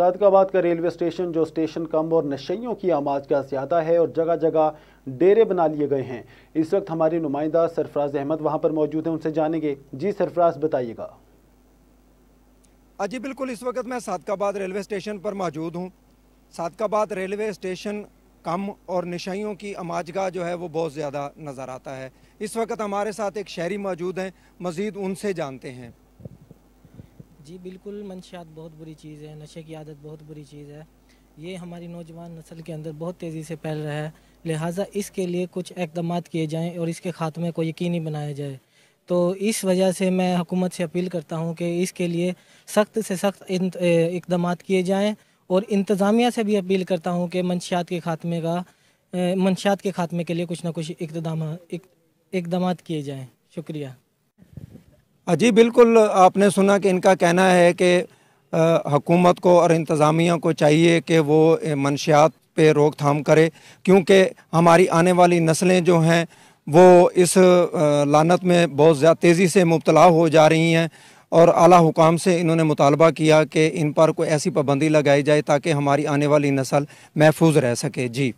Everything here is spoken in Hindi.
सादकाबाद का रेलवे स्टेशन, जो स्टेशन कम और नशइयों की आमाज का ज़्यादा है और जगह जगह डेरे बना लिए गए हैं। इस वक्त हमारे नुमाइंदा सरफराज अहमद वहाँ पर मौजूद हैं, उनसे जानेंगे। जी सरफराज, बताइएगा। जी, बिल्कुल, इस वक्त मैं सादकाबाद रेलवे स्टेशन पर मौजूद हूँ। सादकाबाद रेलवे स्टेशन कम और नशाइयों की अमाजगा जो है, वो बहुत ज़्यादा नज़र आता है। इस वक्त हमारे साथ एक शहरी मौजूद हैं, मज़ीद उनसे जानते हैं। जी, बिल्कुल मंशियात बहुत बुरी चीज़ है, नशे की आदत बहुत बुरी चीज़ है। ये हमारी नौजवान नस्ल के अंदर बहुत तेज़ी से फैल रहा है। लिहाजा इसके लिए कुछ इकदाम किए जाएँ और इसके ख़ात्मे को यकीनी बनाया जाए। तो इस वजह से मैं हुकूमत से अपील करता हूँ कि इसके लिए सख्त से सख्त इकदाम किए जाएँ और इंतज़ामिया से भी अपील करता हूँ कि मंशियात के ख़ात्मे का मंशियात के ख़ात्मे के लिए कुछ ना कुछ इकदाम इकदाम किए जाएँ। शुक्रिया। जी, बिल्कुल, आपने सुना कि इनका कहना है कि हुकूमत को और इंतज़ामिया को चाहिए कि वो मंशियात पे रोकथाम करे, क्योंकि हमारी आने वाली नस्लें जो हैं, वो इस लानत में बहुत ज़्यादा तेज़ी से मुबतला हो जा रही हैं और आला हुकाम से इन्होंने मुतालबा किया कि इन पर कोई ऐसी पाबंदी लगाई जाए ताकि हमारी आने वाली नस्ल महफूज रह सके। जी।